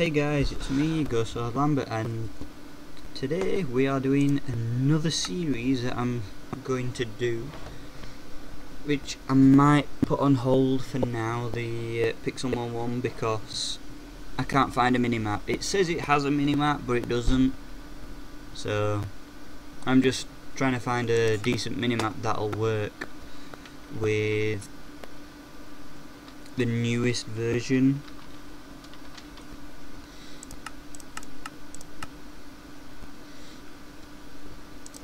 Hey guys, it's me, of Lambert, and today we are doing another series that I'm going to do, which I might put on hold for now, the uh, Pixelmon one, because I can't find a minimap. It says it has a minimap, but it doesn't, so I'm just trying to find a decent minimap that'll work with the newest version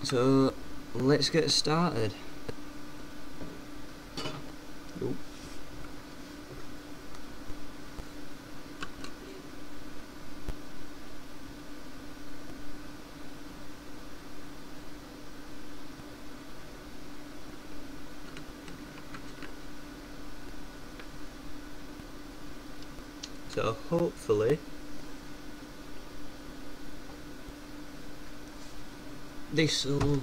So let's get started. Oop. So hopefully this will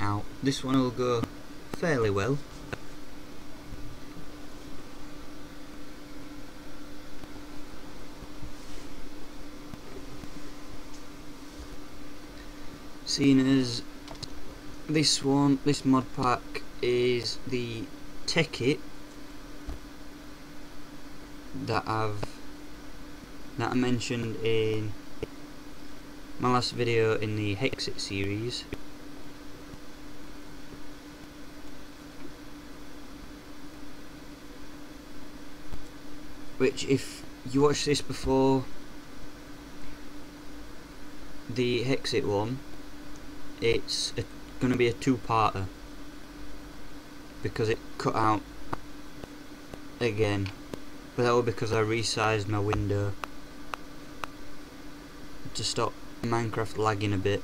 out. This one will go fairly well. Seeing as this one, this mod pack is the Tekkit that I've that I mentioned in my last video in the Hexxit series. Which if you watched this before the Hexxit one it's going to be a two-parter. Because it cut out again. But that was because I resized my window to stop Minecraft lagging a bit.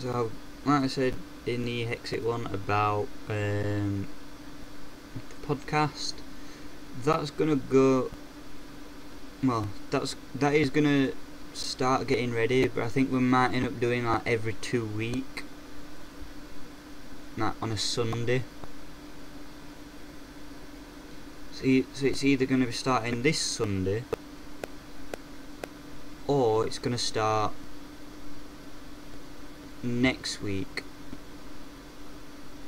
So, like I said in the Hexxit one about um, the podcast, that's gonna go. Well, that's that is gonna start getting ready, but I think we might end up doing like every two week, like on a Sunday. So, so it's either gonna be starting this Sunday, or it's gonna start next week.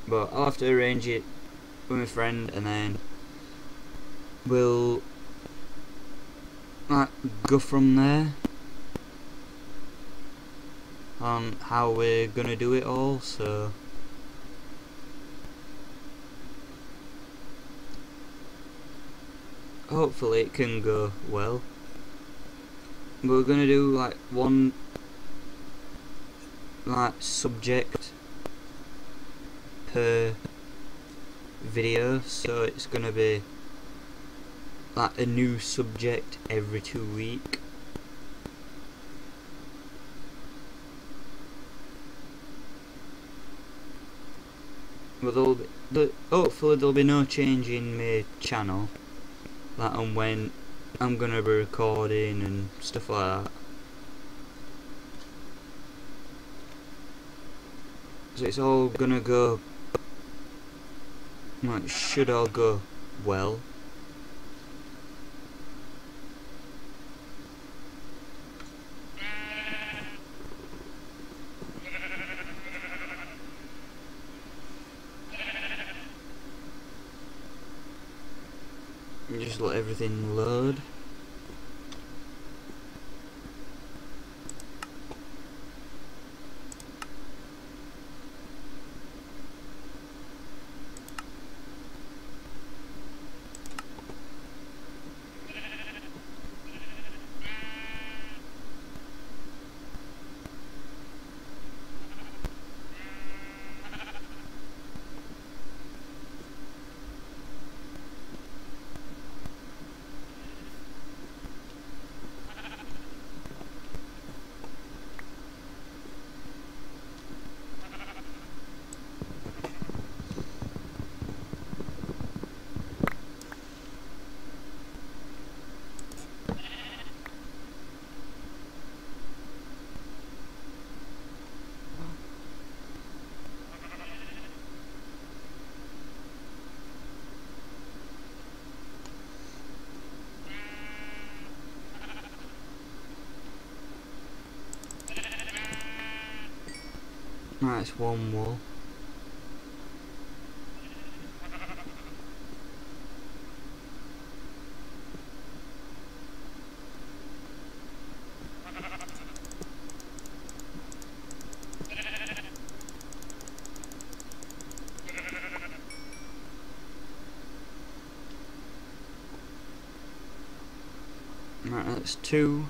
But I'll have to arrange it with my friend and then we'll like, go from there on how we're gonna do it all so hopefully it can go well we're gonna do like one like subject per video so it's gonna be like a new subject every two week. But there'll be, hopefully there'll be no change in my channel like on when I'm gonna be recording and stuff like that So it's all gonna go like should all go well. Just let everything load. Right, it's one wool. Right, that's two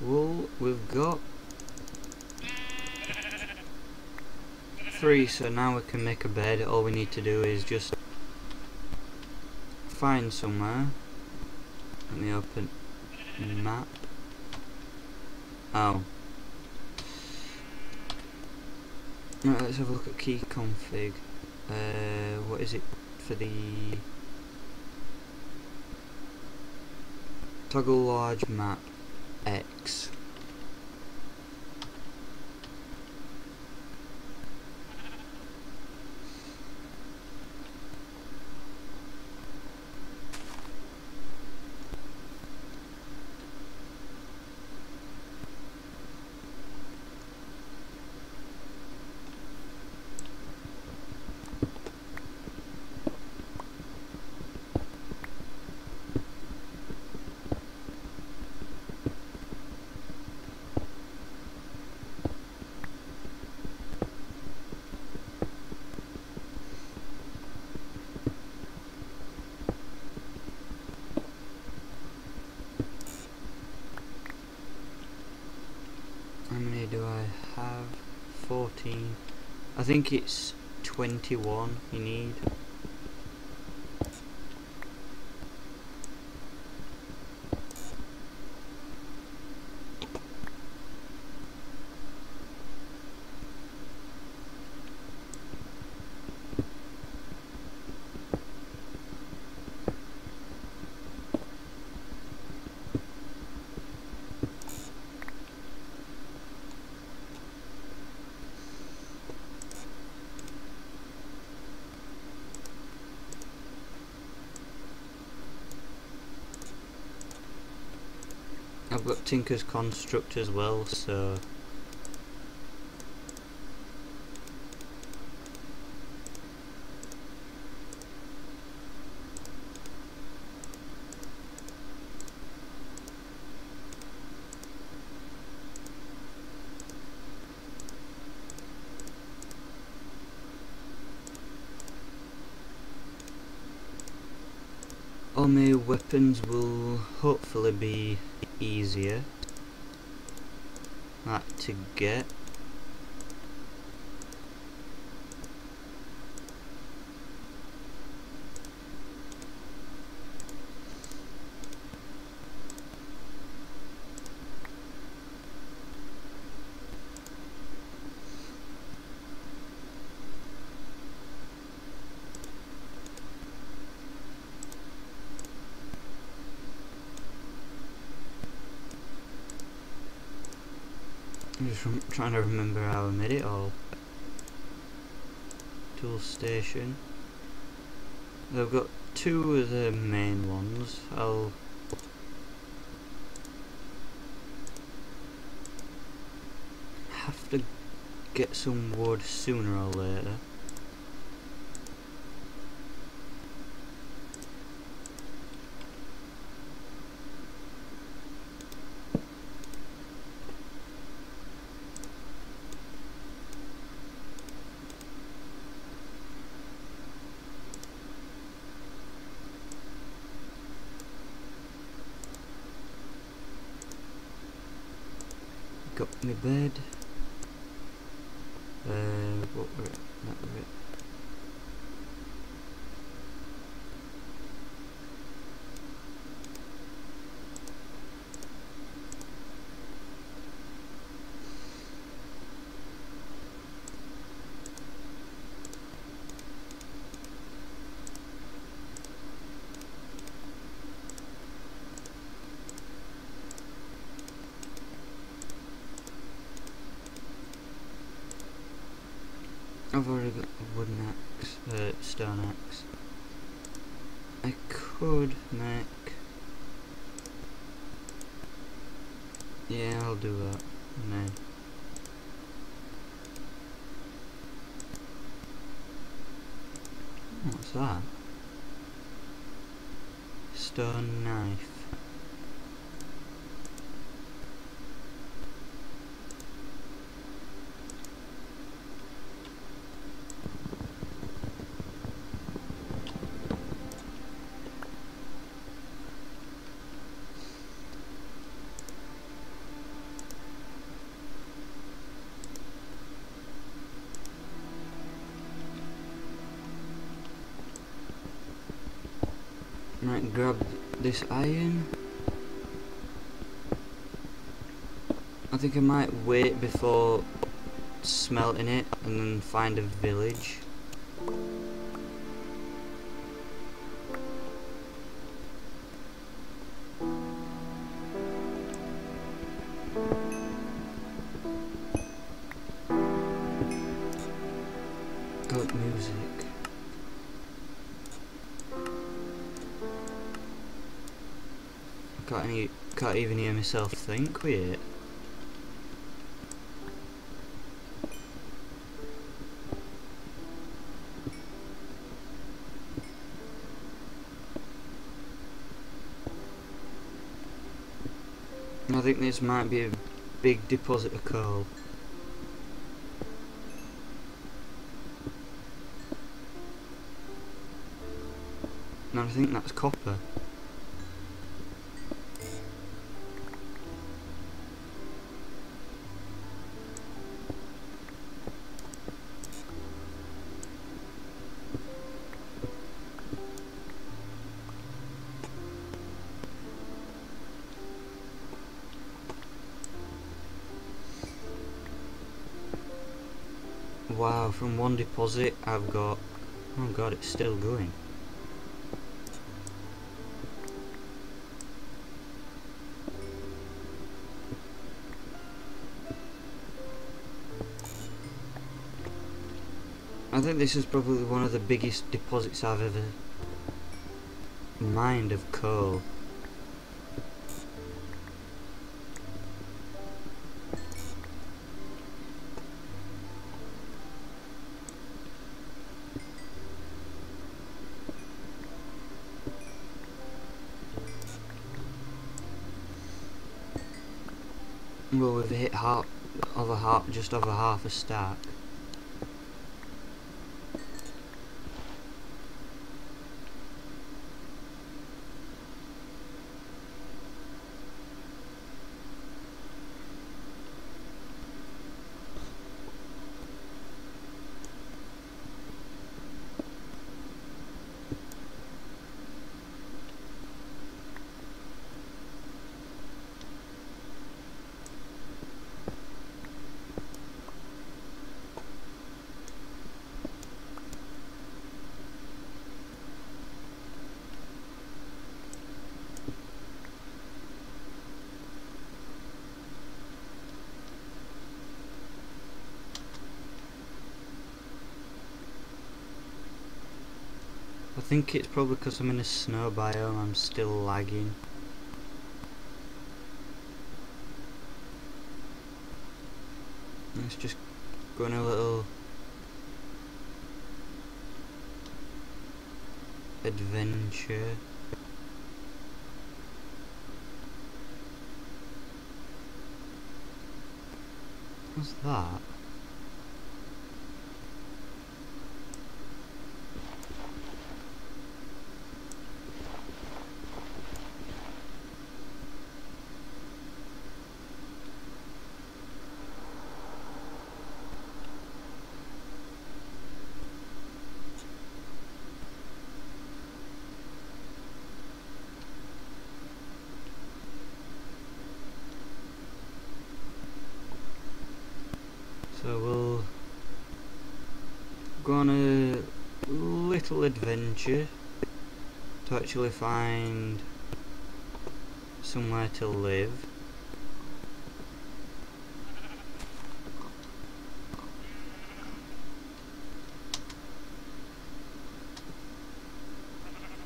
wool. We've got three, so now we can make a bed. All we need to do is just find somewhere. Let me open map. Oh. Right, let's have a look at key config. Uh, what is it for the toggle large map X? How many do I have? 14. I think it's 21 you need. Got Tinker's Construct as well, so. All my weapons will hopefully be easier. That to get Trying to remember how I made it all. Tool station. I've got two of the main ones. I'll have to get some wood sooner or later. Got my bed. Uh, what were it. I've already got a wooden axe, uh, stone axe. I could make... Yeah, I'll do that. No. What's that? Stone knife. Grab this iron. I think I might wait before smelting it and then find a village. Even hear myself think with it. I think this might be a big deposit of coal. No, I think that's copper. From one deposit I've got... Oh god, it's still going. I think this is probably one of the biggest deposits I've ever mined of coal. Just over half a stack. Think it's probably because I'm in a snow biome, and I'm still lagging. Let's just go on a little adventure. What's that? So we'll go on a little to actually find somewhere to live.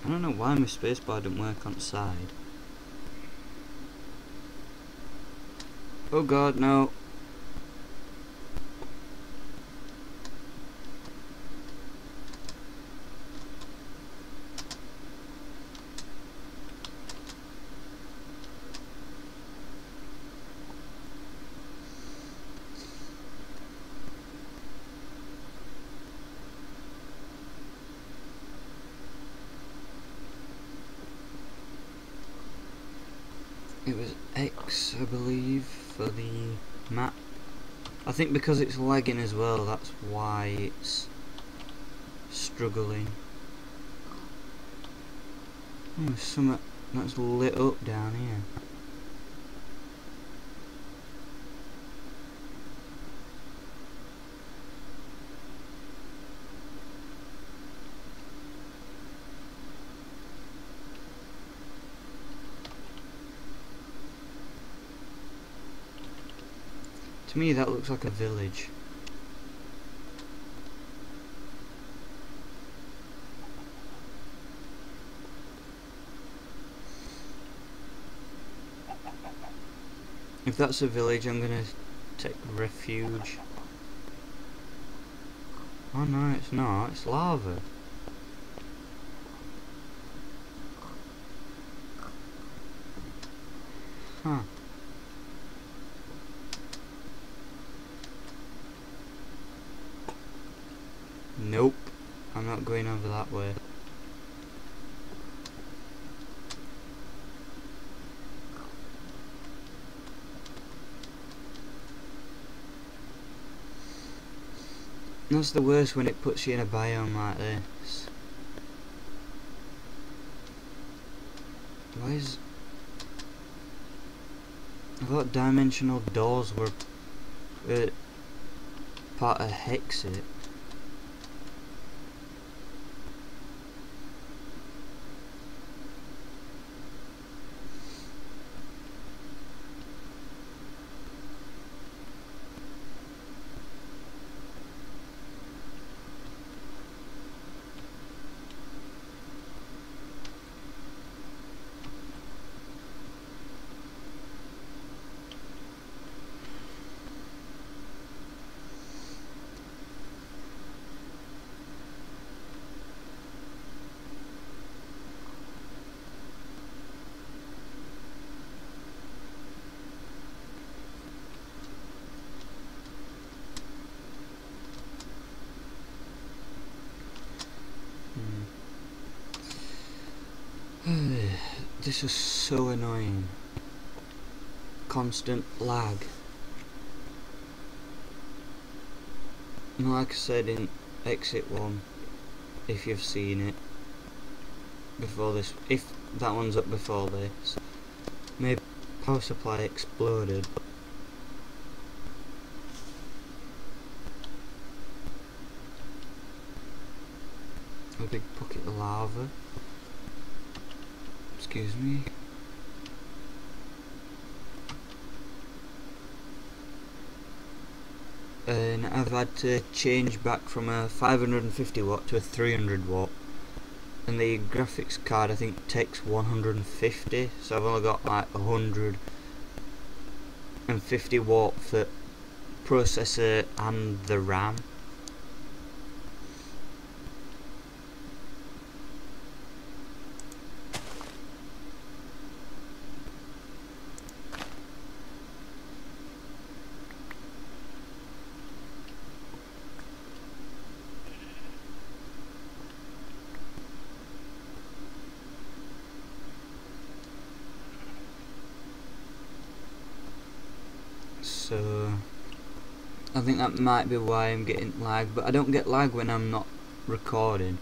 I don't know why my spacebar didn't work on the side. Oh god, no. was X, I believe, for the map. I think because it's lagging as well, that's why it's struggling. Oh, there's something that's lit up down here. To me that looks like a village. If that's a village I'm gonna take refuge. Oh no it's not, it's lava. Huh. Nope. I'm not going over that way. That's the worst when it puts you in a biome like this. Why is... I thought dimensional doors were uh, part of Hexxit. This is so annoying. Constant lag. Like I said in Hexxit 1, if you've seen it before this, if that one's up before this, maybe power supply exploded. A big bucket of lava excuse me. And I've had to change back from a 550 watt to a 300 watt. And the graphics card I think takes 150 so I've only got like 150 watt for processor and the RAM so I think that might be why I'm getting lag but I don't get lag when I'm not recording.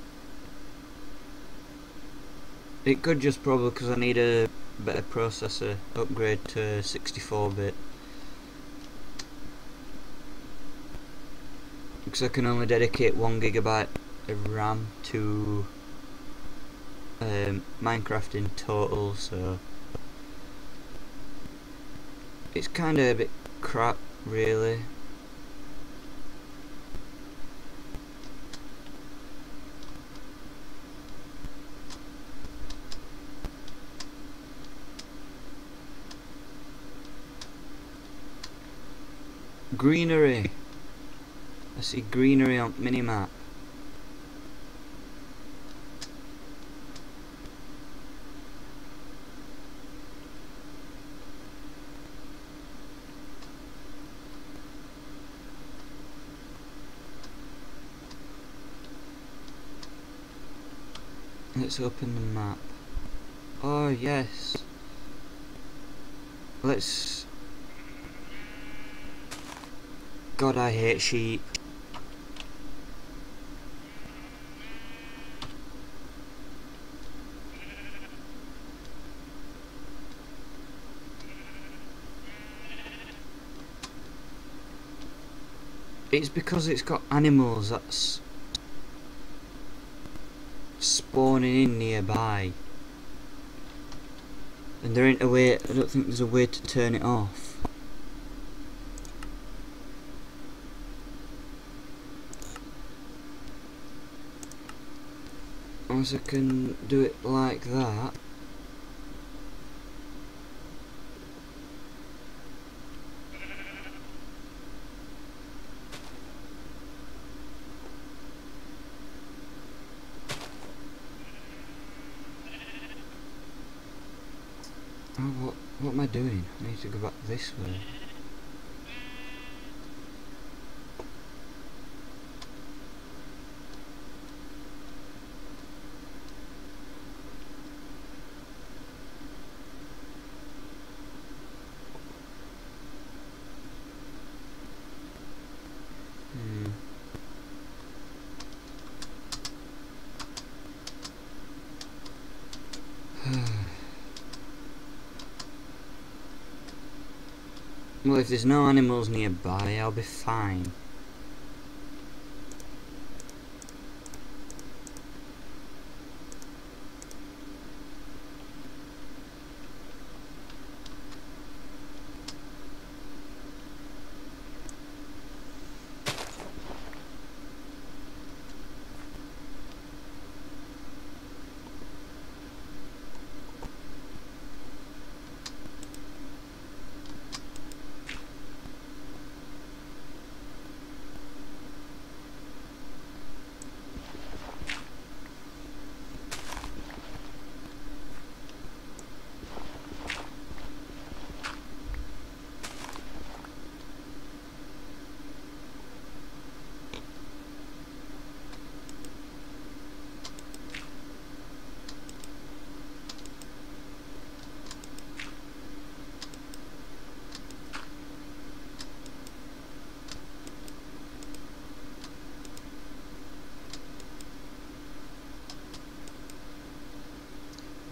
It could just probably because I need a better processor upgrade to 64-bit because I can only dedicate 1 gigabyte of RAM to um, Minecraft in total so it's kind of a bit crap, really. Greenery. I see greenery on minimap. Let's open the map. Oh yes. let's... God, I hate sheep. It's because it's got animals that's spawning in nearby. And there ain't a way, I don't think there's a way to turn it off. Unless I can do it like that. Oh, what, am I doing? I need to go back this way. Well, if there's no animals nearby, I'll be fine.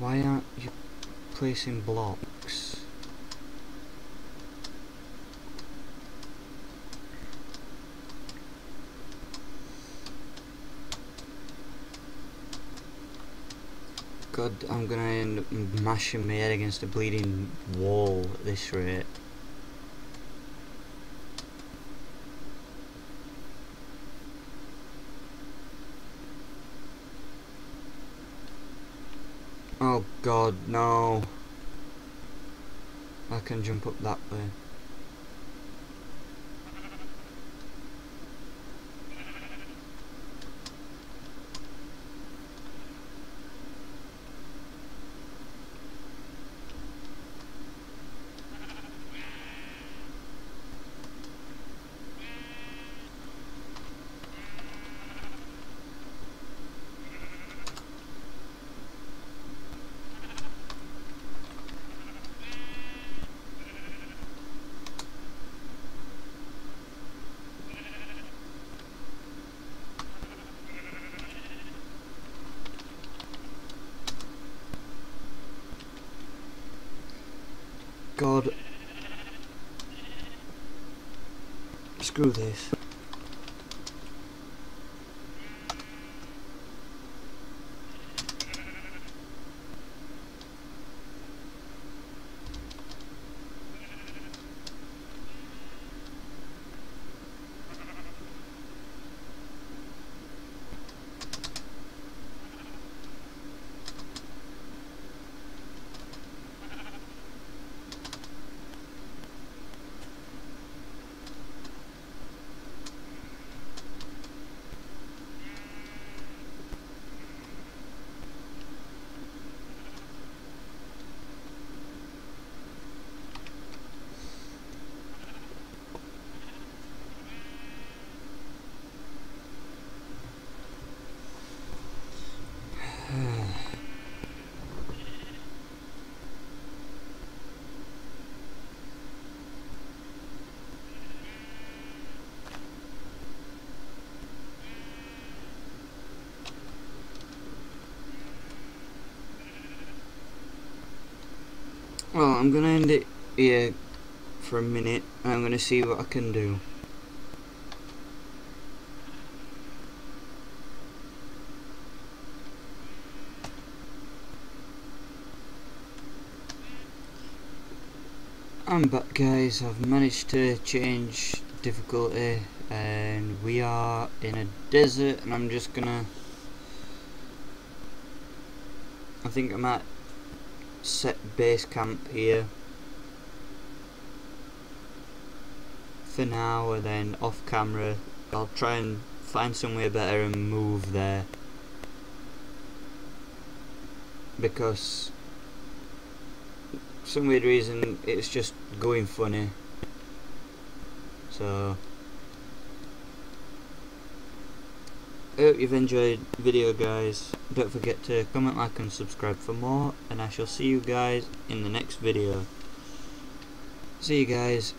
Why aren't you placing blocks? God, I'm gonna end up mashing my head against a bleeding wall at this rate. Oh god, no. I can jump up that way. Screw this. Well, I'm gonna end it here for a minute. And I'm gonna see what I can do. I'm back guys, I've managed to change difficulty and we are in a desert and I'm just gonna I think I might set base camp here. For now and then off camera I'll try and find somewhere better and move there. Because some weird reason it's just going funny. So I hope you've enjoyed the video guys. Don't forget to comment like and subscribe for more and I shall see you guys in the next video. See you guys